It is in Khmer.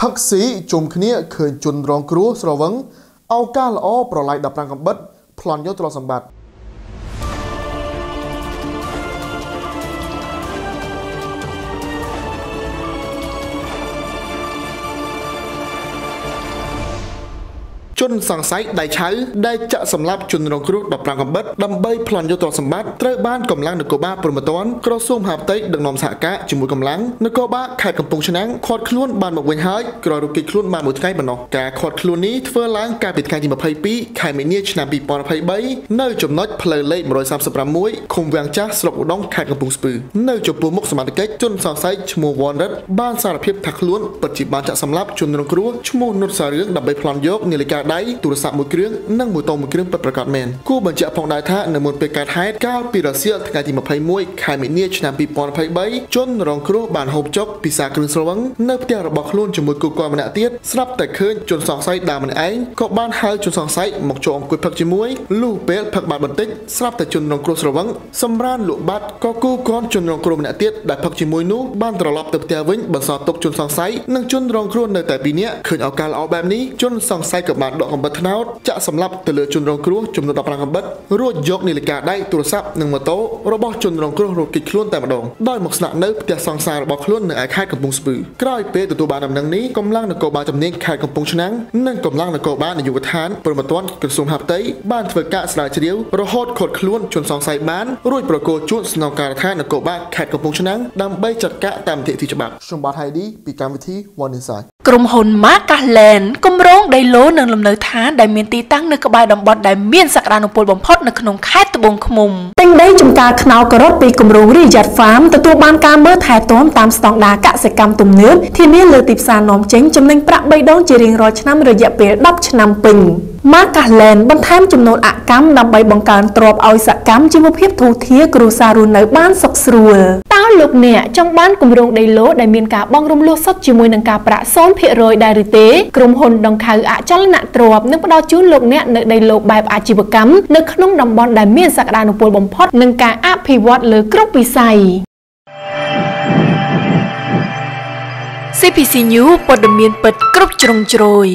ផឹកស៊ីជុំគ្នាឃើញជនរងគ្រោះស្រវឹងឱកាសល្អប្រឡាយ15កំបិតប្លន់យកទ្រព្យសម្បត្តិ ជនសង្ស័យដៃឆៅដែលចាក់សម្លាប់ជនរងគ្រោះ15កំបិតដើម្បីប្លន់យកទ្រព្យសម្បត្តិត្រូវបានកម្លាំងនគរបាលព្រំប្រទានក្រសួងមហាផ្ទៃដឹកនាំសហការជាមួយកម្លាំងនគរបាលខេត្តកំពង់ឆ្នាំងឃាត់ខ្លួនបានមកវិញហើយក្រោយរគេចខ្លួនបានមួយថ្ងៃប៉ុណ្ណោះការឃាត់ខ្លួននេះធ្វើឡើងកាលពីថ្ងៃទី22ខែមីនាឆ្នាំ2023នៅចំណុចផ្លូវលេខ136ឃុំវាំងចាស់ស្រុកឧដុង្គខេត្តកំពង់ស្ពឺនៅចំពោះមុខសមត្ថកិច្ចជនសង្ស័យឈ្មោះវ៉ាន់រិតបានសារភាពថាខ្លួនពិតជាបានចាក់សម្លាប់ជនរងគ្រោះឈ្មោះនុតសារឿងដើម្បីប្លន់យកនាឡិកាដៃទូរស័ព្ទមួយគ្រឿងនិងម៉ូតូមួយគ្រឿងពិតប្រាកដមែនគួរបញ្ជាក់ផងដែរថានៅមុនពេលកើតហេតុកាលពីរសៀលថ្ងៃទី21ខែមីនាឆ្នាំ2023ជនរងគ្រោះបានហូបចុកពិសាគ្រឿងស្រវឹងនៅផ្ទះរបស់ខ្លួនជាមួយគូគាត់ម្នាក់ទៀតស្រាប់តែឃើញជនសង្ស័យដើរម្នាក់ឯងក៏បានហៅជនសង្ស័យមកចូលអង្គុយផឹកជាមួយលុះពេលផឹកបាត់បន្តិចស្រាប់តែជនរងគ្រោះស្រវឹងសម្រានលក់បាត់ក៏គូគាត់ជនរងគ្រោះម្នាក់ទៀតដែលផឹកជាមួយនោះបានត្រឡប់ទៅផ្ទះវិញបន្សល់ទុកជនសង្ស័យនិងជនរងគ្រោះនៅតែពីរនាក់ឃើញឱកាសល្អបែបនេះជនសង្ស័យក៏បានដកកំបិតថ្នោតចាក់សម្លាប់ទៅលើជនរងគ្រោះចំនួន15កំបិតរួចយកនាឡិកាដៃទូរស័ព្ទនិងម៉ូតូរបស់ជនរងគ្រោះរត់គេចខ្លួនតែម្ដងដោយមកស្នាក់នៅផ្ទះសង្សាររបស់ខ្លួននៅឯខេត្តកំពង់ស្ពឺក្រោយពេលទទួលបានដំណឹងនេះកម្លាំងនគរបាលជំនាញខេត្តកំពង់ឆ្នាំងនិងកម្លាំងនគរបាលនយោបាយឋានព្រមត្តនក្រសួងហាផ្ទៃបានធ្វើការស្រាវជ្រាវរហូតខត់ខ្លួនជនសង្ស័យបានរួចប្រកោជួនស្នងការដ្ឋាននគរបាលខេត្តកំពង់ឆ្នាំងដើម្បីចាត់ការតាមនីតិច្បាប់ខ្ញុំបាទ Heidi ពីកម្មវិធី One Inside ក្រុមហ៊ុន Markasland គម្រោងដីឡូនិងលំនៅឋានដែលមានទីតាំងនៅក្បែរតំបន់ដែលមានសក្តានុពលបំផុតនៅក្នុងខេត្តត្បូងឃ្មុំទិញដីចំការខ្នោការ៉ុតពីគម្រោង Riyadh Farm ទទួលបានការមើលថែទាំតាមស្តង់ដារកសិកម្មទំនើបធានាលើទីផ្សារនាំចេញចំណេញប្រាក់3ដងជារៀងរាល់ឆ្នាំរយៈពេល10ឆ្នាំពេញ Markasland បន្ថែមចំនួនអកម្មដើម្បីបង្កើនទ្រព្យឲ្យសកម្មជីវភាពធូរធារគ្រួសាររស់នៅបានសុខស្រួល តើលោកអ្នកចង់បានគម្រោងដីឡូដែលមានការបង់រំលោះសុទ្ធជាមួយនឹងការប្រាក់0%ដែរឬទេក្រុមហ៊ុនដង្ខៅអចលនទ្រព្យនឹងផ្ដល់ជូនលោកអ្នកនៅដីឡូបែបអាជីវកម្មនៅក្នុងតំបន់ដែលមានសក្តានុពលបំផុតនិងការអភិវឌ្ឍលើគ្រប់វិស័យ CPC News ព័ត៌មានពិតគ្រប់ជ្រុងជ្រោយ